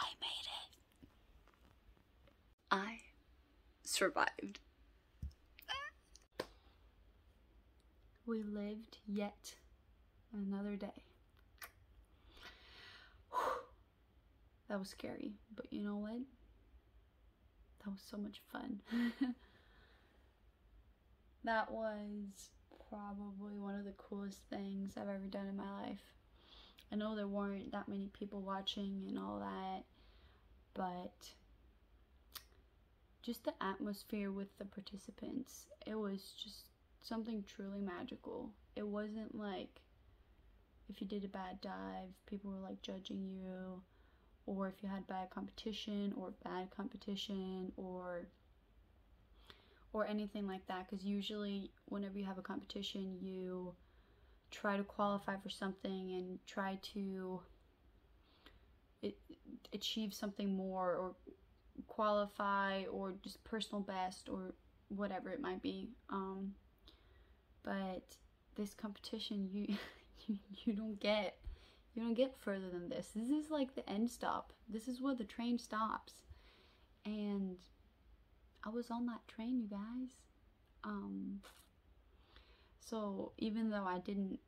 I made it. I survived. We lived yet another day. That was scary, but you know what? That was so much fun. that was probably one of the coolest things I've ever done in my life. I know there weren't that many people watching and all that, but just the atmosphere with the participants, it was just something truly magical. It wasn't like if you did a bad dive, people were like judging you, or if you had bad competition or bad competition or or anything like that because usually whenever you have a competition you try to qualify for something and try to achieve something more or qualify or just personal best or whatever it might be um, but this competition you, you don't get you don't get further than this. This is like the end stop. This is where the train stops. And i was on that train you guys. Um so even though i didn't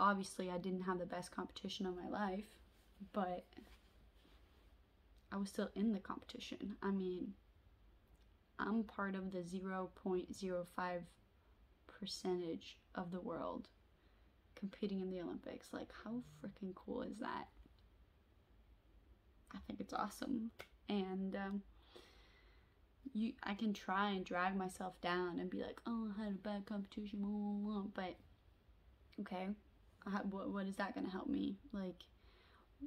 obviously i didn't have the best competition of my life but i was still in the competition i mean i'm part of the 0.05 percentage of the world competing in the Olympics. Like, how freaking cool is that? I think it's awesome. And um, you, I can try and drag myself down and be like, oh, I had a bad competition, but okay, what, what is that going to help me? Like,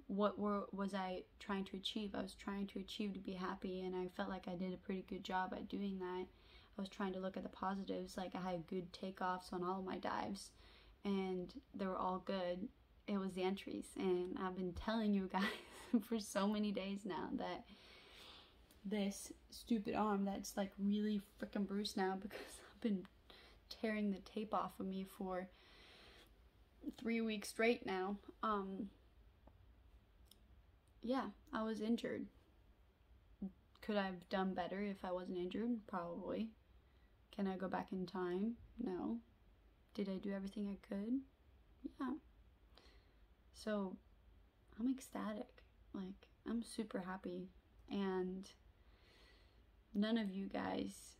what were was I trying to achieve? I was trying to achieve to be happy, and I felt like I did a pretty good job at doing that. I was trying to look at the positives, like I had good takeoffs on all of my dives, and they were all good. It was the entries, and I've been telling you guys for so many days now that this stupid arm that's like really freaking bruised now because I've been tearing the tape off of me for three weeks straight now. Um, yeah, I was injured. Could I have done better if I wasn't injured? Probably. Can I go back in time? No. Did I do everything I could? Yeah. So I'm ecstatic. Like, I'm super happy. And none of you guys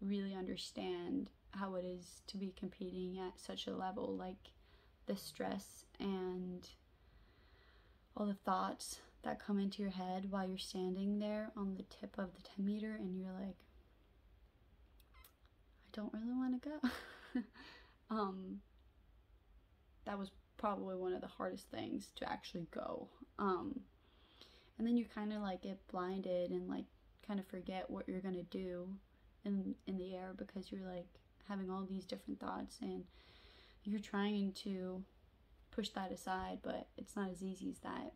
really understand how it is to be competing at such a level. Like, the stress and all the thoughts that come into your head while you're standing there on the tip of the 10 meter and you're like, I don't really want to go. um, that was probably one of the hardest things to actually go. Um, and then you kind of like get blinded and like kind of forget what you're gonna do in in the air because you're like having all these different thoughts and you're trying to push that aside, but it's not as easy as that.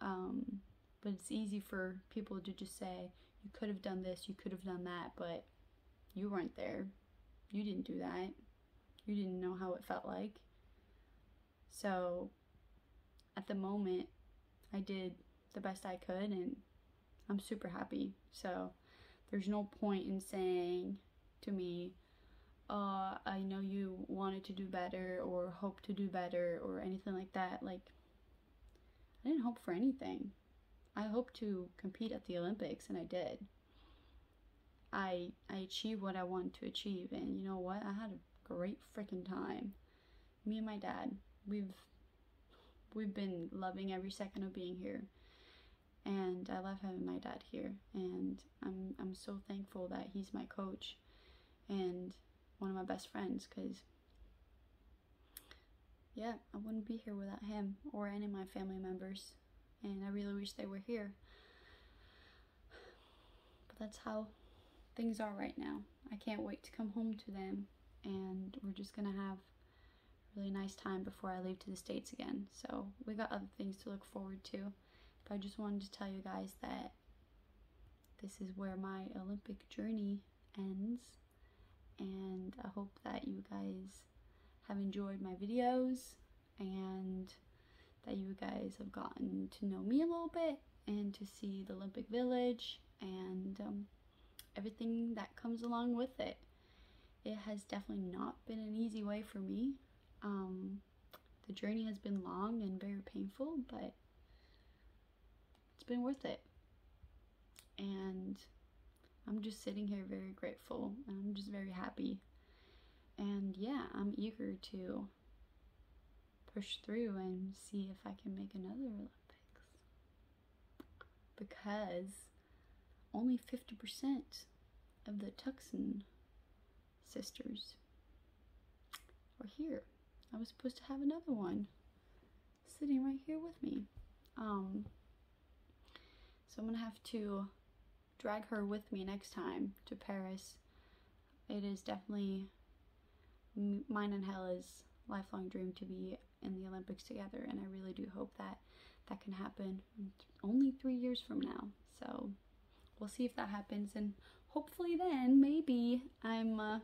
Um, but it's easy for people to just say, you could have done this, you could have done that, but you weren't there. You didn't do that you didn't know how it felt like. So at the moment, I did the best I could and I'm super happy. So there's no point in saying to me, uh, I know you wanted to do better or hope to do better or anything like that. Like, I didn't hope for anything. I hoped to compete at the Olympics and I did. I I achieved what I wanted to achieve and you know what? I had a great freaking time. Me and my dad, we've we've been loving every second of being here. And I love having my dad here and I'm I'm so thankful that he's my coach and one of my best friends cuz yeah, I wouldn't be here without him or any of my family members and I really wish they were here. But that's how things are right now. I can't wait to come home to them and we're just gonna have a really nice time before I leave to the States again. So we got other things to look forward to. But I just wanted to tell you guys that this is where my Olympic journey ends. And I hope that you guys have enjoyed my videos and that you guys have gotten to know me a little bit and to see the Olympic Village and um, everything that comes along with it. It has definitely not been an easy way for me. Um, the journey has been long and very painful, but it's been worth it. And I'm just sitting here very grateful and I'm just very happy. And yeah, I'm eager to push through and see if I can make another Olympics. Because only 50% of the Tuxen sisters are here. I was supposed to have another one sitting right here with me. Um, so I'm gonna have to drag her with me next time to Paris. It is definitely mine and Helle's lifelong dream to be in the Olympics together, and I really do hope that that can happen only three years from now. So we'll see if that happens, and hopefully then maybe I'm uh,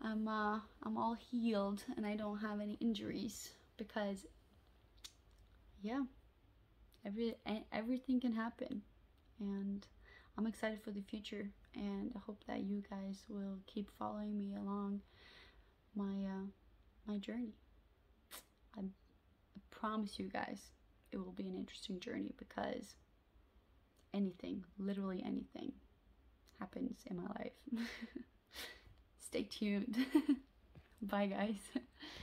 I'm uh, I'm all healed and I don't have any injuries because yeah, every everything can happen, and I'm excited for the future, and I hope that you guys will keep following me along my uh, my journey. I, I promise you guys it will be an interesting journey because anything, literally anything, happens in my life. Stay tuned. Bye, guys.